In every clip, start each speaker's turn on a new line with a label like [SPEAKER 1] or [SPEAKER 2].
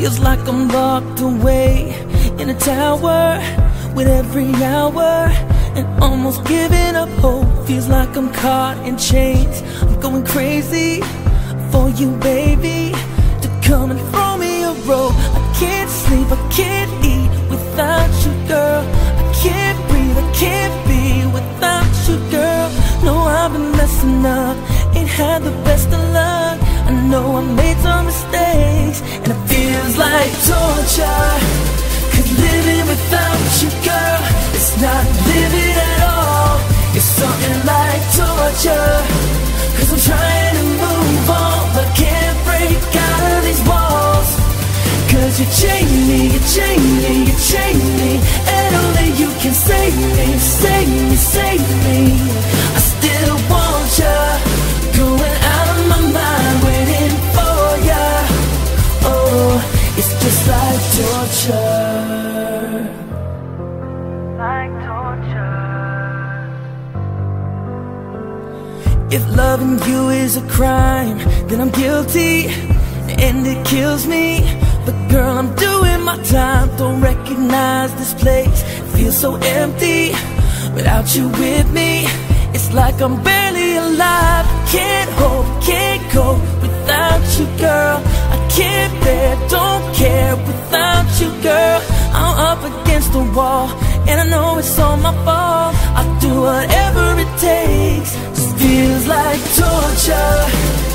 [SPEAKER 1] Feels like I'm locked away in a tower with every hour and almost giving up hope. Feels like I'm caught in chains. I'm going crazy for you, baby. To come and throw me a rope. I can't sleep, I can't eat without you, girl. I can't breathe, I can't be without you, girl. No, I've been messing up, ain't had the best of luck. I know I made some mistakes, and it feels like torture. Cause living without If loving you is a crime, then I'm guilty And it kills me. But girl, I'm doing my time. Don't recognize this place. Feels so empty Without you with me. It's like I'm barely alive. Can't hope, can't cope Without you, girl. I can't bear, don't care Without you, girl. I'm up against the wall And I know it's all my fault. I'll do whatever it takes. Just feels like torture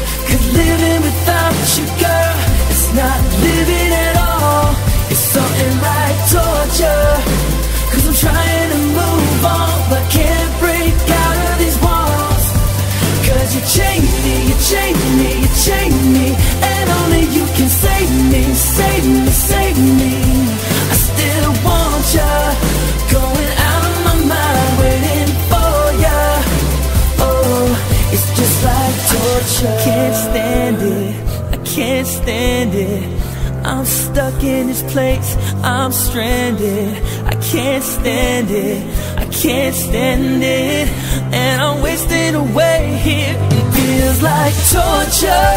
[SPEAKER 1] I can't stand it, I can't stand it. I'm stuck in this place, I'm stranded. I can't stand it, I can't stand it. And I'm wasting away. Here It feels like torture.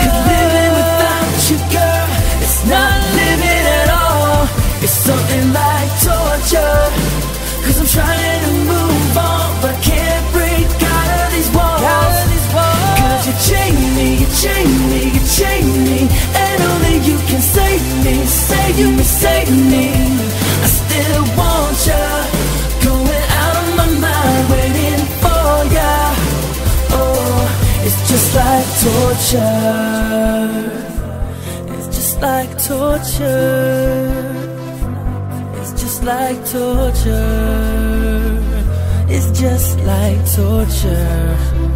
[SPEAKER 1] Cause living without you, girl It's not living at all. It's something like torture. Cause I'm trying to save me, save me. I still want ya. Going out of my mind, waiting for ya. Oh, it's just like torture. It's just like torture. It's just like torture. It's just like torture